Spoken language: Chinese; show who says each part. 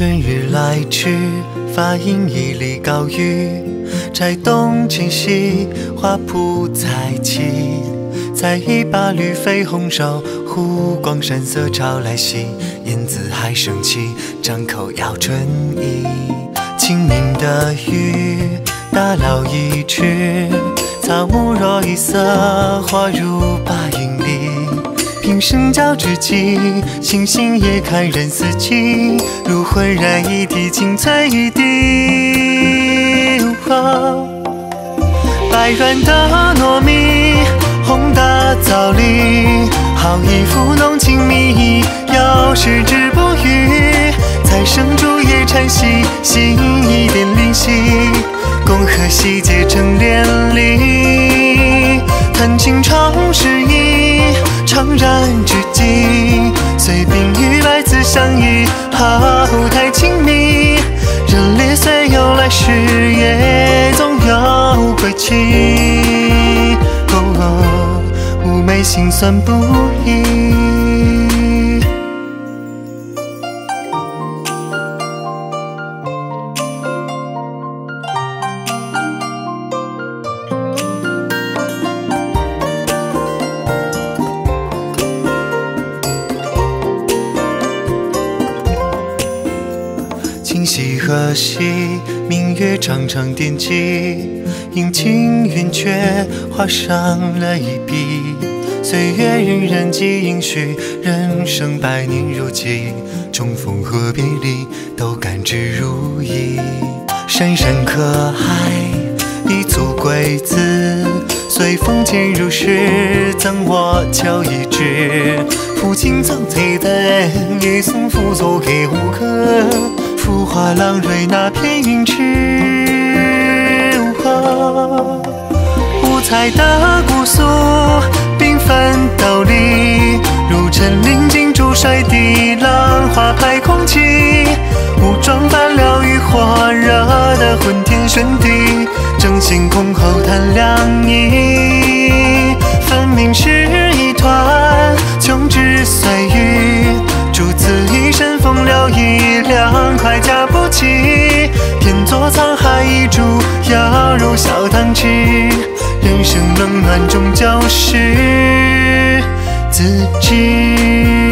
Speaker 1: 春日来迟，发应一粒高雨。摘东迁西，花圃彩旗。采一把绿肥红瘦，湖光山色潮来袭。燕子还升起，张口要春意。清明的雨，打捞一池。草木若一色，花如白。生交知己，星星也看人四季。如浑然一体，青翠一地。白软的糯米，红的枣粒，好一幅浓情蜜意，又矢志不渝。才生竹叶蝉兮，细一点灵犀，共和细结成连理。弹琴唱，然之际，随冰雨来自相依，好太亲密。热烈虽有来世，也总有归期。哦，妩媚心酸不已。夕何夕？明月长长惦记，阴晴圆缺画上了一笔。岁月荏苒几应许，人生百年如寄。重逢和别离，都感之如饴。山山可爱，一簇桂子。随风渐入诗，赠我秋一枝。抚琴曾醉灯，一送辅佐给无客。浮华浪蕊那片云池，五彩的姑苏，缤纷倒立，如晨鸣惊珠水滴，浪花拍空气，武装伴了渔火热的昏天旋地，争先恐后起，偏作沧海一株，摇入小塘池。人生冷暖，终究是自知。